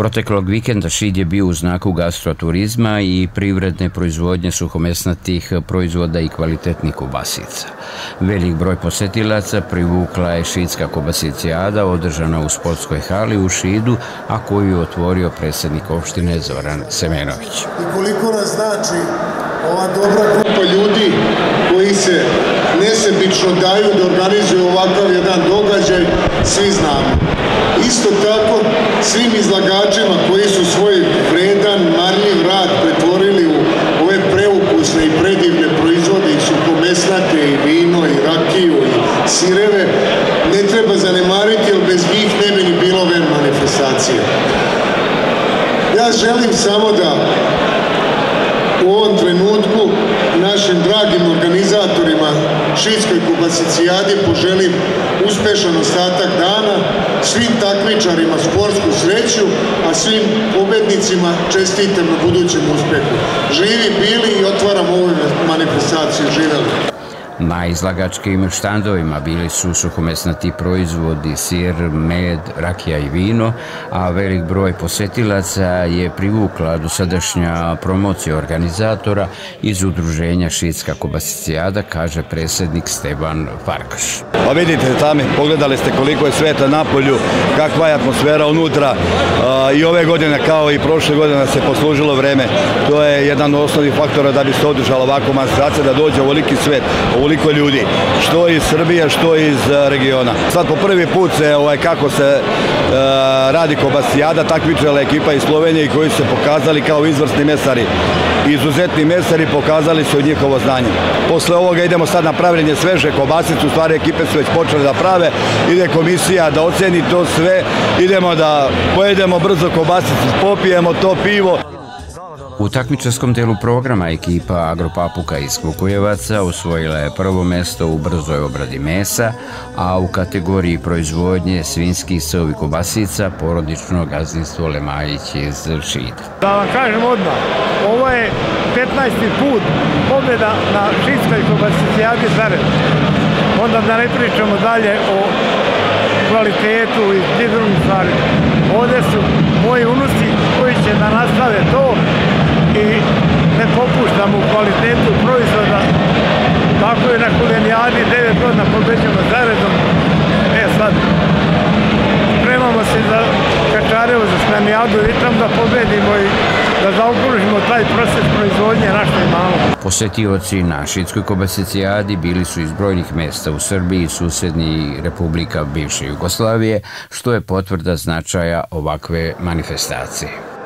Proteklog vikenda Šid je bio u znaku gastroturizma i privredne proizvodnje suhomesnatih proizvoda i kvalitetnih kobasica. Velik broj posetilaca privukla je šidska kobasicijada održana u sportskoj hali u Šidu, a koju je otvorio predsjednik opštine Zoran Semenović. I koliko nas znači ova dobra grupa ljudi koji se nesebično daju da organizuju ovakav jedan događaj, svi znamo. Svim izlagačima koji su svoj vredan, marljiv rad pretvorili u ove preukusne i predivne proizvode i suhomesnate i vino i rakiju i sireve, ne treba zanemariti, jer bez njih ne bi ni bilo ove manifestacije. Ja želim samo da u ovom trenutku našim dragim organizatorima Šidskoj kubasicijadi poželim uspešan ostatak dana, svim takmičarima sportsku sreću, a svim pobednicima čestitam na budućem uspehu. Živi bili i otvaram ovu manifestaciju. Živeli! Na izlagačkim štandovima bili su suhomesnati proizvodi, sir, med, rakija i vino, a velik broj posetilaca je privukla dosadašnja promocija organizatora iz udruženja Šitska kobasicijada, kaže predsjednik Steban Farkaš. Pa vidite sami, pogledali ste koliko je sveta na polju, kakva je atmosfera unutra i ove godine kao i prošle godine se poslužilo vreme. To je jedan od osnovnih faktora da bi se održala ovako manifestacija, da dođe ovoliki svet, ovoliko ljudi, što iz Srbije, što iz regiona. Sad po prvi put se, ovaj, kako se e, radi kobasijada, takmičala ekipa iz Slovenije koji su se pokazali kao izvrsni mesari. Izuzetni mesari pokazali su njihovo znanje. Posle ovoga idemo sad na pravljenje sveže kobasice, u stvari ekipe su već počeli da prave, ide komisija da oceni to sve, idemo da pojedemo brzo kobasicu, popijemo to pivo. U takmičarskom delu programa ekipa Agropapuka iz Kukujevaca osvojila je prvo mesto u brzoj obradi mesa, a u kategoriji proizvodnje svinskih sovi kobasica porodično gazdinstvo Lemajić iz Šida. Da vam kažem odmah, ovo je 15. put pobjeda na šidskoj kobasicijadi zared. Onda da ne pričamo dalje o kvalitetu i drugim stvarima. Ovde su moji unuci koji će da nastave to i ne popuštamo u kvalitetu proizvoda. Tako je na kulenijadi 9 godina pobeđamo zaredom. E sad, spremamo se za Kačarevo, za Smenijadu i tam da pobedimo i da zaokružimo taj proces proizvodnje na što imamo. Posetioci na Šitskoj kobasicijadi bili su iz brojnih mesta u Srbiji i susednji republika bivše Jugoslavije, što je potvrda značaja ovakve manifestacije.